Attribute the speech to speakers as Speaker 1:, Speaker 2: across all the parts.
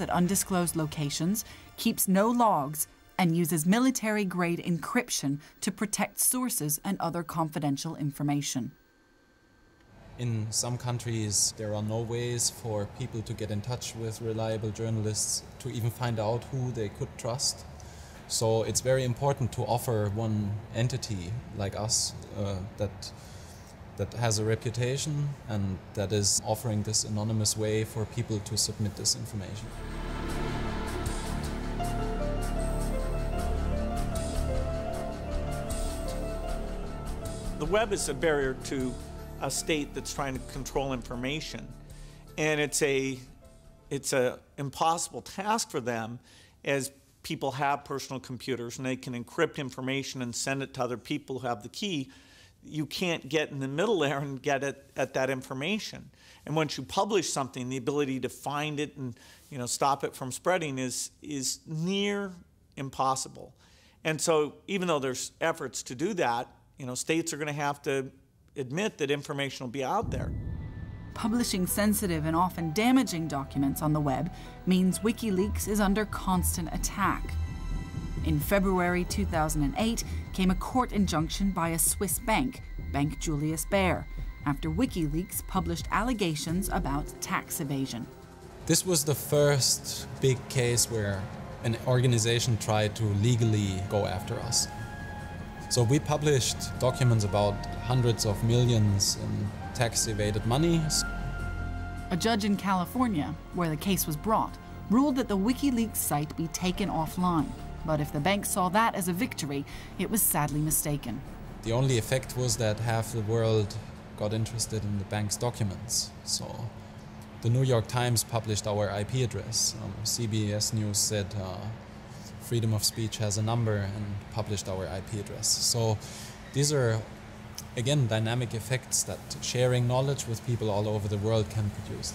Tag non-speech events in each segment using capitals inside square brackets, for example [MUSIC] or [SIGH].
Speaker 1: at undisclosed locations, keeps no logs, and uses military grade encryption to protect sources and other confidential information.
Speaker 2: In some countries, there are no ways for people to get in touch with reliable journalists to even find out who they could trust. So it's very important to offer one entity like us uh, that that has a reputation and that is offering this anonymous way for people to submit this information.
Speaker 3: The web is a barrier to a state that's trying to control information. And it's a it's a impossible task for them as people have personal computers and they can encrypt information and send it to other people who have the key. You can't get in the middle there and get it at that information. And once you publish something, the ability to find it and you know stop it from spreading is is near impossible. And so even though there's efforts to do that, you know, states are going to have to admit that information will be out there.
Speaker 1: Publishing sensitive and often damaging documents on the web means WikiLeaks is under constant attack. In February 2008 came a court injunction by a Swiss bank, Bank Julius Baer, after WikiLeaks published allegations about tax evasion.
Speaker 2: This was the first big case where an organization tried to legally go after us. So we published documents about hundreds of millions in tax evaded monies.
Speaker 1: A judge in California, where the case was brought, ruled that the WikiLeaks site be taken offline. But if the bank saw that as a victory, it was sadly mistaken.
Speaker 2: The only effect was that half the world got interested in the bank's documents. So the New York Times published our IP address. Um, CBS News said uh, freedom of speech has a number and published our IP address. So these are again, dynamic effects that sharing knowledge with people all over the world can produce.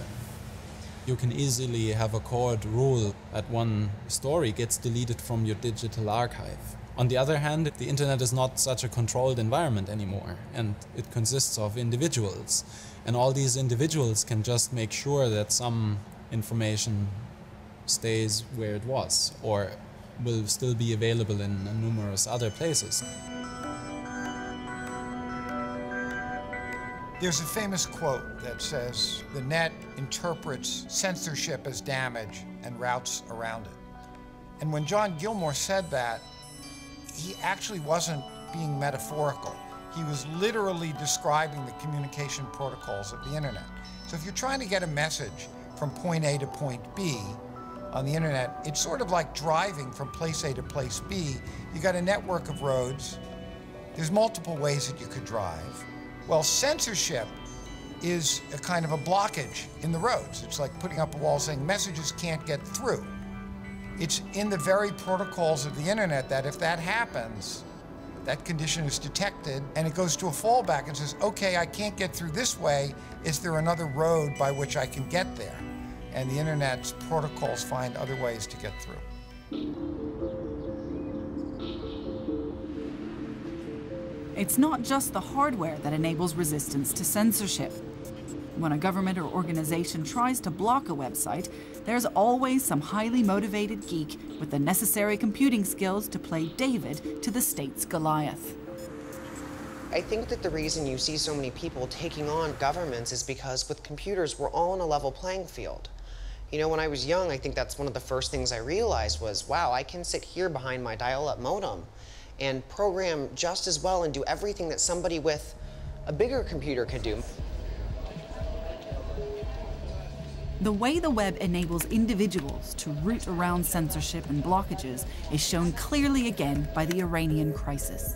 Speaker 2: You can easily have a court rule that one story gets deleted from your digital archive. On the other hand, the internet is not such a controlled environment anymore, and it consists of individuals. And all these individuals can just make sure that some information stays where it was, or will still be available in numerous other places.
Speaker 4: There's a famous quote that says, the net interprets censorship as damage and routes around it. And when John Gilmore said that, he actually wasn't being metaphorical. He was literally describing the communication protocols of the internet. So if you're trying to get a message from point A to point B on the internet, it's sort of like driving from place A to place B. You got a network of roads. There's multiple ways that you could drive. Well, censorship is a kind of a blockage in the roads. It's like putting up a wall saying messages can't get through. It's in the very protocols of the internet that if that happens, that condition is detected and it goes to a fallback and says, okay, I can't get through this way. Is there another road by which I can get there? And the internet's protocols find other ways to get through.
Speaker 1: It's not just the hardware that enables resistance to censorship. When a government or organization tries to block a website, there's always some highly motivated geek with the necessary computing skills to play David to the state's Goliath.
Speaker 5: I think that the reason you see so many people taking on governments is because with computers, we're all on a level playing field. You know, when I was young, I think that's one of the first things I realized was, wow, I can sit here behind my dial-up modem and program just as well and do everything that somebody with a bigger computer could do.
Speaker 1: The way the web enables individuals to route around censorship and blockages is shown clearly again by the Iranian crisis.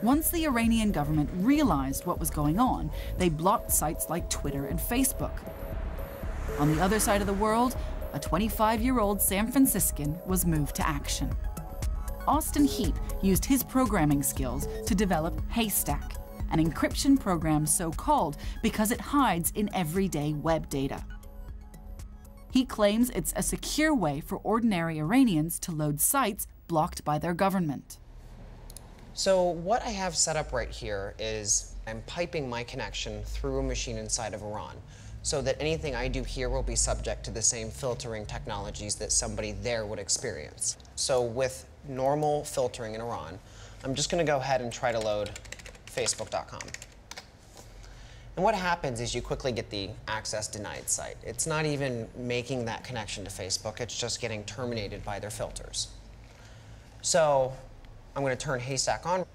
Speaker 1: Once the Iranian government realized what was going on, they blocked sites like Twitter and Facebook. On the other side of the world, a 25 year old San Franciscan was moved to action. Austin Heap used his programming skills to develop Haystack, an encryption program so called because it hides in everyday web data. He claims it's a secure way for ordinary Iranians to load sites blocked by their government.
Speaker 5: So what I have set up right here is I'm piping my connection through a machine inside of Iran. So that anything I do here will be subject to the same filtering technologies that somebody there would experience. So with normal filtering in Iran, I'm just going to go ahead and try to load facebook.com. And what happens is you quickly get the access denied site. It's not even making that connection to Facebook, it's just getting terminated by their filters. So I'm going to turn Haystack on,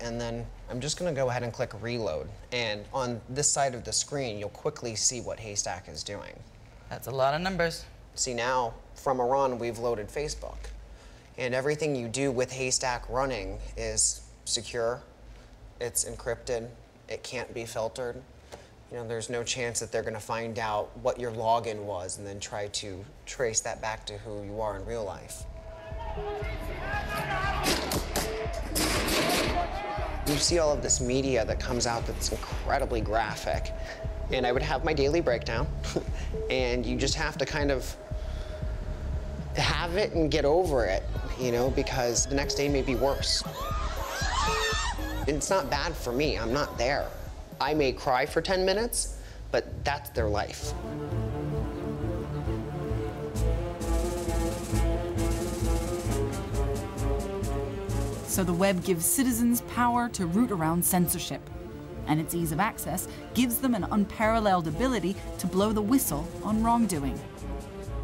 Speaker 5: and then I'm just going to go ahead and click reload. And on this side of the screen, you'll quickly see what Haystack is doing.
Speaker 6: That's a lot of numbers.
Speaker 5: See now, from Iran, we've loaded Facebook. And everything you do with Haystack running is secure, it's encrypted, it can't be filtered. You know, there's no chance that they're going to find out what your login was and then try to trace that back to who you are in real life. You see all of this media that comes out that's incredibly graphic. And I would have my daily breakdown, [LAUGHS] and you just have to kind of have it and get over it, you know, because the next day may be worse. It's not bad for me, I'm not there. I may cry for 10 minutes, but that's their life.
Speaker 1: So the web gives citizens power to route around censorship. And its ease of access gives them an unparalleled ability to blow the whistle on wrongdoing.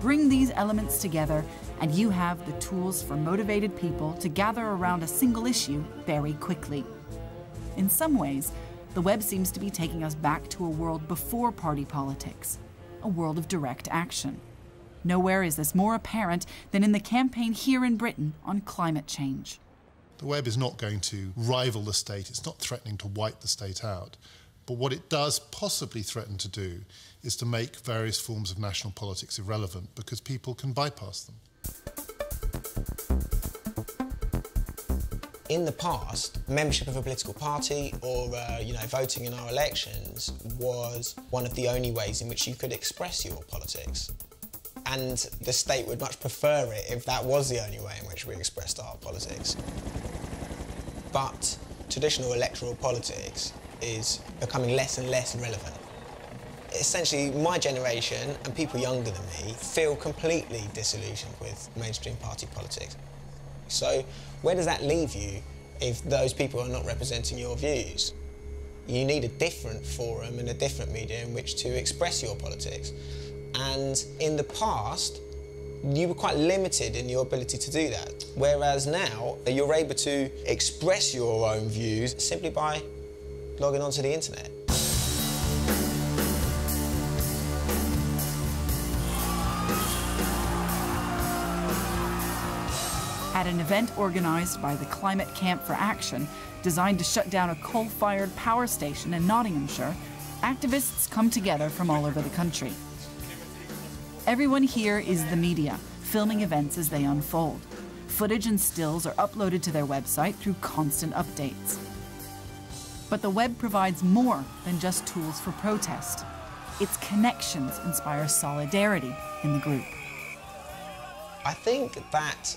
Speaker 1: Bring these elements together, and you have the tools for motivated people to gather around a single issue very quickly. In some ways, the web seems to be taking us back to a world before party politics, a world of direct action. Nowhere is this more apparent than in the campaign here in Britain on climate change.
Speaker 7: The web is not going to rival the state, it's not threatening to wipe the state out. But what it does possibly threaten to do is to make various forms of national politics irrelevant because people can bypass them.
Speaker 8: In the past, membership of a political party or uh, you know voting in our elections was one of the only ways in which you could express your politics. And the state would much prefer it if that was the only way in which we expressed our politics. But traditional electoral politics is becoming less and less relevant. Essentially, my generation and people younger than me feel completely disillusioned with mainstream party politics. So, where does that leave you if those people are not representing your views? You need a different forum and a different media in which to express your politics. And in the past, you were quite limited in your ability to do that. Whereas now, you're able to express your own views simply by logging onto the internet.
Speaker 1: At an event organized by the Climate Camp for Action, designed to shut down a coal fired power station in Nottinghamshire, activists come together from all over the country. Everyone here is the media, filming events as they unfold. Footage and stills are uploaded to their website through constant updates. But the web provides more than just tools for protest. Its connections inspire solidarity in the group.
Speaker 8: I think that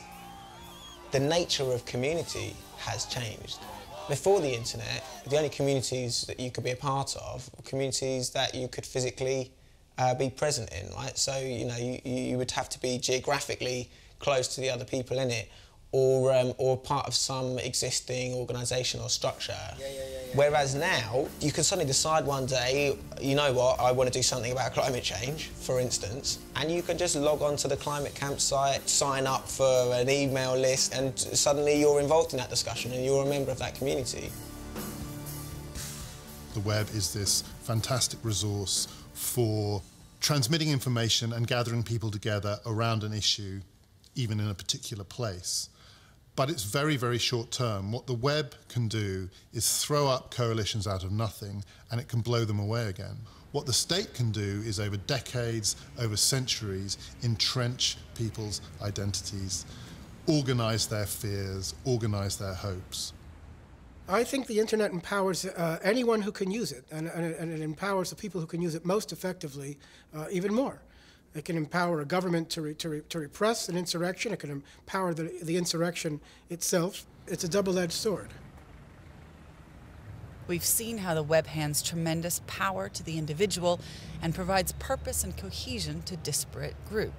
Speaker 8: the nature of community has changed. Before the internet, the only communities that you could be a part of were communities that you could physically uh, be present in, right? So, you know, you, you would have to be geographically close to the other people in it or, um, or part of some existing organisation or structure. Yeah, yeah, yeah, Whereas now, you can suddenly decide one day, you know what, I want to do something about climate change, for instance, and you can just log on to the climate campsite, sign up for an email list, and suddenly you're involved in that discussion and you're a member of that community.
Speaker 7: The web is this fantastic resource for transmitting information and gathering people together around an issue, even in a particular place but it's very, very short term. What the web can do is throw up coalitions out of nothing and it can blow them away again. What the state can do is over decades, over centuries, entrench people's identities, organize their fears, organize their hopes.
Speaker 9: I think the internet empowers uh, anyone who can use it, and, and, and, it empowers the people who can use it most effectively uh, even more. It can empower a government to, re, to, re, to repress an insurrection. It can empower the, the insurrection itself. It's a double edged sword.
Speaker 1: We've seen how the web hands tremendous power to the individual and provides purpose and cohesion to disparate groups.